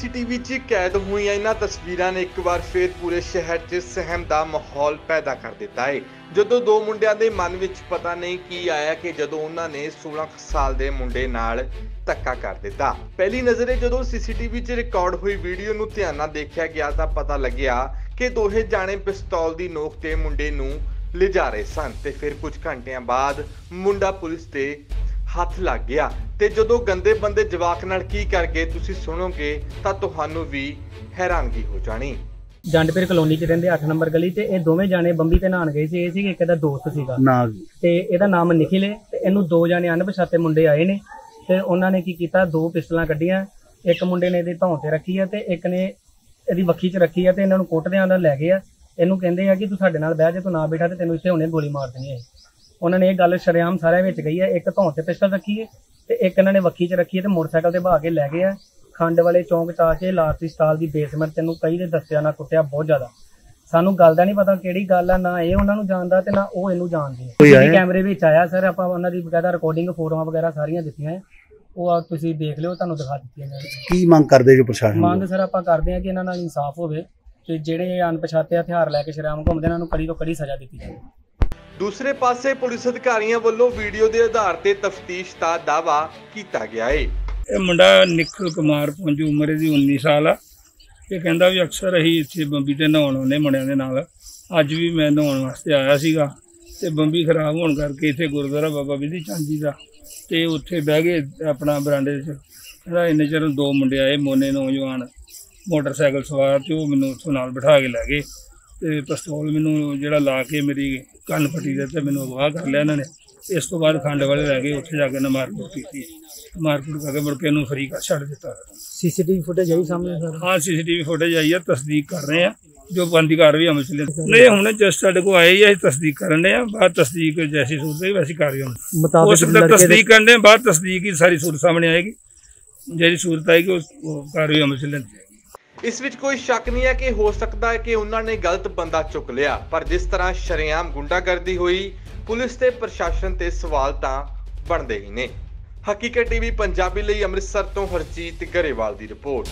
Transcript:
CCTV 'ਚ ਕੈਦ ਹੋਈਆਂ ਇਹਨਾਂ ਤਸਵੀਰਾਂ ਨੇ ਇੱਕ ਵਾਰ ਫੇਰ ਪੂਰੇ ਸ਼ਹਿਰ 'ਚ ਸਹਿਮ ਦਾ ਮਾਹੌਲ ਪੈਦਾ ਕਰ ਦਿੱਤਾ ਹੈ ਜਦੋਂ ਦੋ ਮੁੰਡਿਆਂ ਦੇ ਮਨ ਵਿੱਚ ਪਤਾ ਨਹੀਂ ਕੀ ਆਇਆ ਕਿ ਜਦੋਂ ਉਹਨਾਂ ਨੇ 16 ਕੁ ਸਾਲ ਦੇ ਮੁੰਡੇ ਨਾਲ ਧੱਕਾ ਕਰ ਦਿੱਤਾ। ਪਹਿਲੀ ਨਜ਼ਰੇ ਜਦੋਂ ਸੀਸੀਟੀਵੀ 'ਚ ਰਿਕਾਰਡ ਹੋਈ ਵੀਡੀਓ ਨੂੰ ਧਿਆਨ ਨਾਲ ਦੇਖਿਆ ਗਿਆ ਤਾਂ ਪਤਾ ਲੱਗਿਆ ਕਿ ਦੋਹੇ ਜਾਣੇ ਪਿਸਤੌਲ ਦੀ ਨੋਕ ਤੇ ਮੁੰਡੇ ਨੂੰ ਲਿਜਾ ਰਹੇ ਸਨ ਤੇ ਫਿਰ ਕੁਝ ਘੰਟਿਆਂ ਬਾਅਦ ਮੁੰਡਾ ਪੁਲਿਸ ਤੇ ਹੱਥ ਲੱਗ ਗਿਆ। ਤੇ ਜਦੋਂ ਗੰਦੇ ਬੰਦੇ ਜਵਾਕ ਨਾਲ ਕੀ ਕਰ ਗਏ ਤੁਸੀਂ ਸੁਣੋਗੇ ਤਾਂ ਤੁਹਾਨੂੰ ਵੀ ਹੈਰਾਨਗੀ ਹੋ ਜਾਣੀ। ਜੰਡਪੀਰ ਕਲੋਨੀ ਚ ਰਹਿੰਦੇ 8 ਨੰਬਰ ਗਲੀ ਤੇ ਇਹ ਦੋਵੇਂ ਜਾਣੇ ਬੰਬੀ ਤੇ ਨਹਾਣ ਗਏ ਸੀ। ਇਹ ਸੀ ਇੱਕ ਇਹਦਾ ਦੋਸਤ ਸੀਗਾ। ਨਾ ਤੇ ਇਹਦਾ ਨਾਮ ਨਿਖਿਲ ਹੈ ਤੇ ਇਹਨੂੰ ਦੋ ਜਾਣੇ ਅਣਪਛਾਤੇ ਮੁੰਡੇ ਆਏ ਨੇ। ਤੇ ਉਹਨਾਂ ਨੇ ਕੀ ਕੀਤਾ? ਦੋ ਪਿਸਟਲਾਂ ਕੱਢੀਆਂ ਇੱਕ ਮੁੰਡੇ ਨੇ ਇਹਦੀ ਧੌਣ ਤੇ ਰੱਖੀ ਆ ਤੇ ਇੱਕ ਨੇ ਇਹਦੀ ਵੱਖੀ 'ਚ ਰੱਖੀ ਆ ਤੇ ਇਹਨਾਂ ਨੂੰ ਕੁੱਟਦਿਆਂ ਨਾਲ ਲੈ ਗਏ ਆ। ਇਹਨੂੰ ਕਹਿੰਦੇ ਆ ਕਿ ਤੂੰ ਸਾਡੇ ਨਾਲ ਬਹਿ ਜਾ ਤੂੰ ਨਾ ਬੈਠਾ ਤੇ ਤੈਨੂੰ ਇੱਥੇ ਹੁਣੇ ਗੋਲੀ ਮਾਰ ਦੇਣੀ ਹੈ ਉਹਨਾਂ ਨੇ ਇਹ ਗੱਲ ਸ਼ਰੇਆਮ ਸਾਰਿਆਂ ਵਿੱਚ ਗਈ ਹੈ ਇੱਕ ਧੌਣ ਤੇ ਪਿਸਟਲ ਰੱਖੀ ਹੈ ਤੇ ਇੱਕ ਇਹਨਾਂ ਨੇ ਵੱਖੀ 'ਚ ਰੱਖੀ ਹੈ ਤੇ ਮੋਟਰਸਾਈਕਲ ਤੇ ਭਾ ਕੇ ਲੈ ਗਏ ਆ ਖੰਡ ਵਾਲੇ ਚੌਂਕ 'ਚ ਆ ਕੇ ਲਾਸਟ ਸਟਾਲ ਦੀ ਬੇਸਮੈਂਟ ਤੈਨੂੰ ਕਈ ਦੇ ਦੱਸਿਆ ਨਾ ਕੁੱਟਿਆ ਬਹੁਤ ਜ਼ਿਆਦਾ ਸਾਨੂੰ ਗੱਲ ਦਾ ਨਹੀਂ ਪਤਾ ਕਿਹੜੀ ਗੱਲ ਆ ਨਾ ਇਹ ਉਹਨਾਂ ਨੂੰ ਜਾਣਦਾ ਤੇ ਨਾ ਉਹ ਇਹਨੂੰ ਜਾਣਦੇ ਆਇਆ? ਕੈਮਰੇ ਵਿੱਚ ਆਇਆ ਸਰ ਆਪਾਂ ਉਹਨਾਂ ਦੀ ਬਕਾਇਦਾ ਰਿਕਾਰਡਿੰਗ ਫੋਟੋਆਂ ਵਗੈਰਾ ਸਾਰੀਆਂ ਦਿੱਤੀਆਂ ਹੈ। ਉਹ ਆ ਤੁਸੀਂ ਦੇਖ ਲਿਓ ਤੁਹਾਨੂੰ ਦਿਖਾ ਦਿੱਤੀਆਂ ਨੇ ਕੀ ਮੰਗ ਕਰਦੇ ਜੋ ਪ੍ਰਸ਼ਾਸਨ ਮੰਗ? ਸਰ ਆਪਾਂ ਕਰਦੇ ਆ ਕਿ ਇਹਨਾਂ ਨਾਲ ਇਨਸਾਫ ਹੋਵੇ ਤੇ ਜਿਹੜੇ ਅਣਪਛਾਤੇ ਹਥਿਆਰ ਲੈ ਕੇ ਸ਼ਰਾਮ ਘੁੰਮਦੇ ਇਹਨਾਂ ਨੂੰ ਕੜੀ ਤੋਂ ਕੜੀ ਸਜ਼ਾ ਦਿੱਤੀ ਜਾਵੇ ਦੂਸਰੇ ਪਾਸੇ ਪੁਲਿਸ ਅਧਿਕਾਰੀਆਂ ਵੱਲੋਂ ਵੀਡੀਓ ਦੇ ਆਧਾਰ ਤੇ ਤਫਤੀਸ਼ ਦਾ ਦਾਅਵਾ ਕੀਤਾ ਗਿਆ ਹੈ ਇਹ ਮੁੰਡਾ ਨਿਖਲ ਕੁਮਾਰ ਪੁੰਜ, ਉਮਰ ਦੀ 19 ਸਾਲ ਆ। ਇਹ ਕਹਿੰਦਾ ਵੀ ਅਕਸਰ ਅਸੀਂ ਇੱਥੇ ਬੰਬੀ ਤੇ ਨਹਾਉਣ ਆਉਂਦੇ ਮੁੰਡਿਆਂ ਦੇ ਨਾਲ। ਅੱਜ ਵੀ ਮੈਂ ਨਹਾਉਣ ਵਾਸਤੇ ਆਇਆ ਸੀਗਾ ਤੇ ਬੰਬੀ ਖਰਾਬ ਹੋਣ ਕਰਕੇ ਇੱਥੇ ਗੁਰਦੁਆਰਾ ਬਾਬਾ ਵਿਧੀ ਚੰਦ ਜੀ ਦਾ ਤੇ ਉੱਥੇ ਬਹਿ ਗਏ ਆਪਣਾ ਬਰਾਂਡੇ 'ਚ ਕਹਿੰਦਾ ਇੰਨੇ ਚਿਰ ਦੋ ਮੁੰਡੇ ਆਏ, ਮੋਨੇ ਨੌਜਵਾਨ, ਮੋਟਰਸਾਈਕਲ ਸਵਾਰ ਤੇ ਉਹ ਮੈਨੂੰ ਉੱਥੋਂ ਨਾਲ ਬਿਠਾ ਕੇ ਲੈ ਗਏ। ਤੇ ਪਿਸਤੌਲ ਮੈਨੂੰ ਜਿਹੜਾ ਲਾ ਕੇ ਮੇਰੀ ਕੰਨ ਫਟੀ ਦੇ ਤੇ ਮੈਨੂੰ ਅਗਵਾ ਕਰ ਲਿਆ ਇਹਨਾਂ ਨੇ। ਇਸ ਤੋਂ ਬਾਅਦ ਖੰਡ ਵਾਲੇ ਲੈ ਗਏ ਉੱਥੇ ਜਾ ਕੇ ਨਾ ਮਾਰਕੁੱਟ ਕੀਤੀ। ਮਾਰਕੁੱਟ ਕਰਕੇ ਮੁੜ ਕੇ ਇਹਨੂੰ ਫਰੀ ਕਰ ਛੱਡ ਦਿੱਤਾ। ਸੀਸੀਟੀਵੀ ਫੁਟੇਜ ਆਈ ਸਾਹਮਣੇ ਸਰ? ਹਾਂ ਸੀਸੀਟੀਵੀ ਫੁਟੇਜ ਆਈ ਹੈ ਤਸਦੀਕ ਕਰ ਰਹੇ ਆ। ਜੋ ਬੰਦੀ ਕਾਰਵਾਈ ਅਮਲ ਚ ਨਹੀਂ ਹੁਣ ਜਸਟ ਸਾਡੇ ਕੋ ਆਏ ਹੀ ਤਸਦੀਕ ਕਰਨ ਦੇ ਆ। ਬਾਅਦ ਤਸਦੀਕ ਜੈਸੀ ਸੂਰਤ ਹੈ ਵੈਸੀ ਕਾਰਵਾਈ ਹੋਣੀ। ਉਸ ਦਾ ਤਸਦੀਕ ਕਰਨ ਦੇ ਬਾਅਦ ਤਸਦੀਕ ਹੀ ਸਾਰੀ ਸੂਰਤ ਸਾਹਮਣੇ ਆਏਗੀ। ਜਿਹੜੀ ਸੂਰਤ ਆਏਗੀ ਉਸ ਕਾਰਵਾਈ ਅਮਲ ਚ ਲੈਂਦੀ ਇਸ ਵਿੱਚ ਕੋਈ ਸ਼ੱਕ ਨਹੀਂ ਹੈ ਕਿ ਹੋ ਸਕਦਾ ਹੈ ਕਿ ਉਹਨਾਂ ਨੇ ਗਲਤ ਬੰਦਾ ਚੁੱਕ ਲਿਆ। ਪਰ ਜਿਸ ਤਰ੍ਹਾਂ ਸ਼ਰੇਆਮ ਗੁੰਡਾਗਰਦੀ ਹੋਈ, ਪੁਲਿਸ ਤੇ ਪ੍ਰਸ਼ਾਸਨ ਤੇ ਸਵਾਲ ਤਾਂ ਬਣਦੇ ਹੀ ਨੇ। ਹਕੀਕਤ ਟੀਵੀ ਪੰਜਾਬੀ ਲਈ ਅੰਮ੍ਰਿਤਸਰ ਤੋਂ ਹਰਜੀਤ ਗਰੇਵਾਲ ਦੀ ਰਿਪੋਰਟ।